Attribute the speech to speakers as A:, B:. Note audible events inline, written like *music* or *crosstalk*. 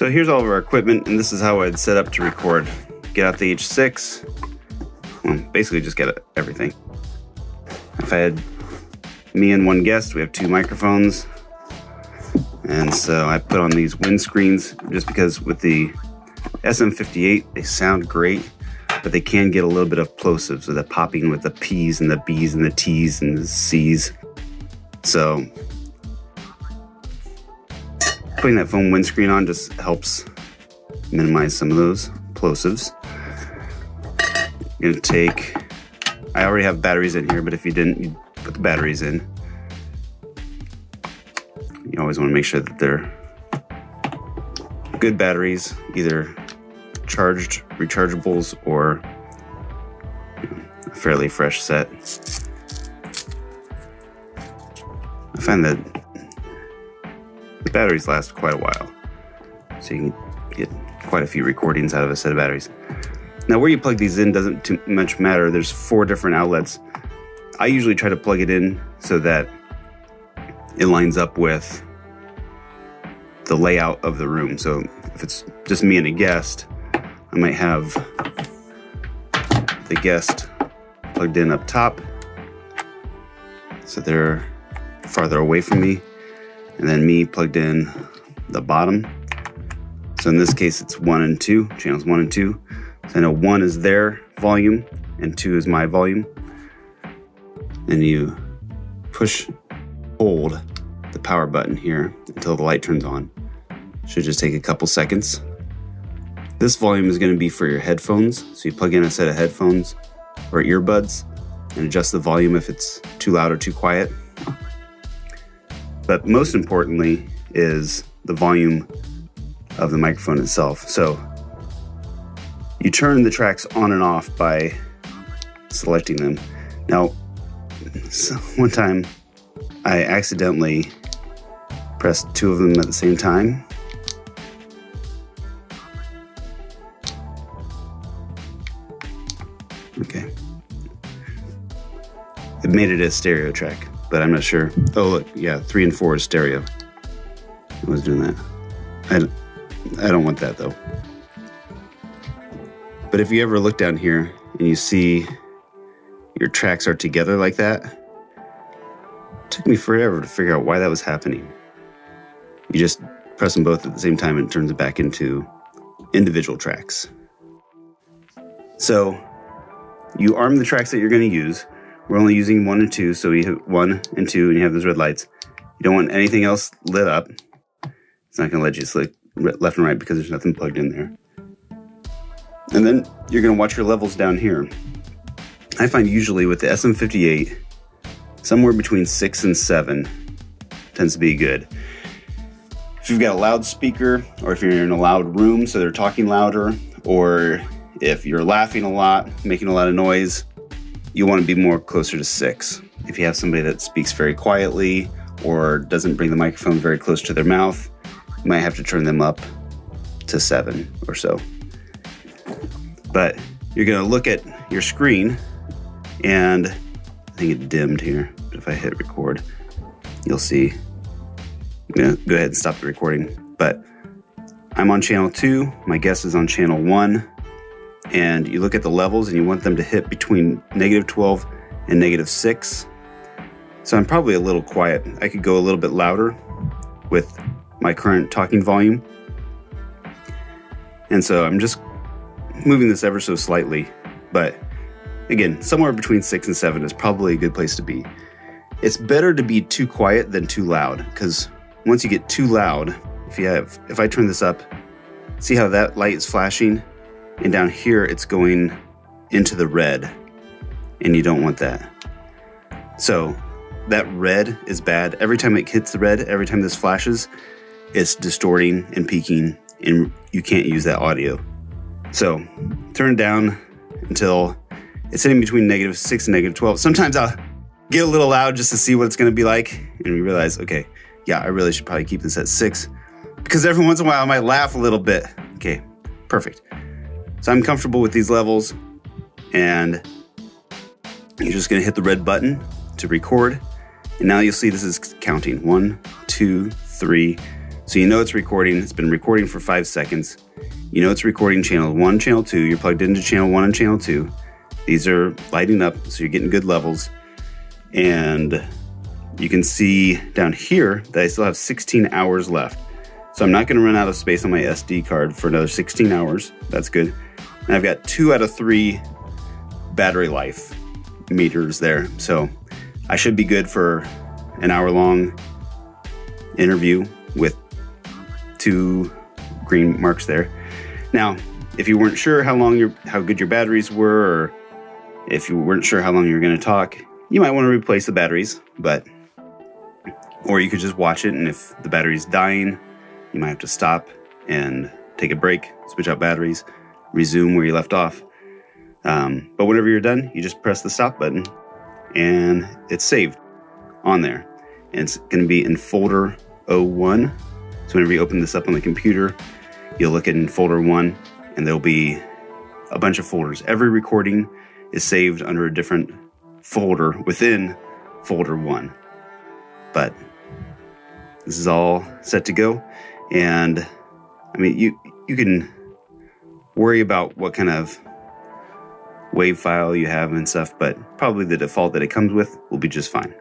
A: So here's all of our equipment, and this is how I'd set up to record. Get out the H6, well, basically just get everything. If I had me and one guest, we have two microphones. And so I put on these windscreens just because with the SM58, they sound great, but they can get a little bit of plosive, so the popping with the P's and the B's and the T's and the C's. So putting that foam windscreen on just helps minimize some of those plosives. I'm gonna take, I already have batteries in here, but if you didn't, you put the batteries in. You always wanna make sure that they're good batteries, either charged rechargeables or a fairly fresh set. I find that the batteries last quite a while, so you can get quite a few recordings out of a set of batteries. Now, where you plug these in doesn't too much matter. There's four different outlets. I usually try to plug it in so that it lines up with the layout of the room. So if it's just me and a guest, I might have the guest plugged in up top so they're farther away from me and then me plugged in the bottom. So in this case, it's one and two, channels one and two. So I know one is their volume and two is my volume. And you push, hold the power button here until the light turns on. Should just take a couple seconds. This volume is going to be for your headphones. So you plug in a set of headphones or earbuds and adjust the volume if it's too loud or too quiet. But most importantly is the volume of the microphone itself. So you turn the tracks on and off by selecting them. Now, *laughs* so one time I accidentally pressed two of them at the same time. Okay. It made it a stereo track, but I'm not sure. Oh, look, yeah, three and four is stereo. I was doing that. I, I don't want that though. But if you ever look down here and you see your tracks are together like that, it took me forever to figure out why that was happening. You just press them both at the same time and it turns it back into individual tracks. So you arm the tracks that you're going to use. We're only using one and two, so you hit one and two, and you have those red lights. You don't want anything else lit up. It's not going to let you select left and right because there's nothing plugged in there. And then you're going to watch your levels down here. I find usually with the SM58, somewhere between 6 and 7 tends to be good. If you've got a loudspeaker, or if you're in a loud room so they're talking louder, or if you're laughing a lot, making a lot of noise, you want to be more closer to 6. If you have somebody that speaks very quietly or doesn't bring the microphone very close to their mouth, you might have to turn them up to 7 or so. But you're gonna look at your screen and I think it dimmed here. But if I hit record, you'll see. I'm gonna go ahead and stop the recording. But I'm on channel two, my guest is on channel one, and you look at the levels and you want them to hit between negative 12 and negative six. So I'm probably a little quiet. I could go a little bit louder with my current talking volume. And so I'm just moving this ever so slightly, but again, somewhere between six and seven is probably a good place to be. It's better to be too quiet than too loud, because once you get too loud, if you have, if I turn this up, see how that light is flashing? And down here, it's going into the red, and you don't want that. So that red is bad. Every time it hits the red, every time this flashes, it's distorting and peaking, and you can't use that audio. So turn it down until it's sitting between negative 6 and negative 12. Sometimes I'll get a little loud just to see what it's going to be like. And we realize, okay, yeah, I really should probably keep this at 6 because every once in a while I might laugh a little bit. Okay, perfect. So I'm comfortable with these levels and you're just going to hit the red button to record. And now you'll see this is counting one, two, three. So you know it's recording. It's been recording for five seconds. You know it's recording channel one, channel two. You're plugged into channel one and channel two. These are lighting up, so you're getting good levels. And you can see down here that I still have 16 hours left. So I'm not going to run out of space on my SD card for another 16 hours. That's good. And I've got two out of three battery life meters there. So I should be good for an hour long interview with two green marks there. Now, if you weren't sure how long your how good your batteries were, or if you weren't sure how long you were going to talk, you might want to replace the batteries. But or you could just watch it, and if the battery's dying, you might have to stop and take a break, switch out batteries, resume where you left off. Um, but whenever you're done, you just press the stop button, and it's saved on there. And it's going to be in folder 01. So whenever you open this up on the computer, you'll look in folder 1, and there'll be a bunch of folders. Every recording is saved under a different folder within folder 1. But this is all set to go. And I mean, you, you can worry about what kind of wave file you have and stuff, but probably the default that it comes with will be just fine.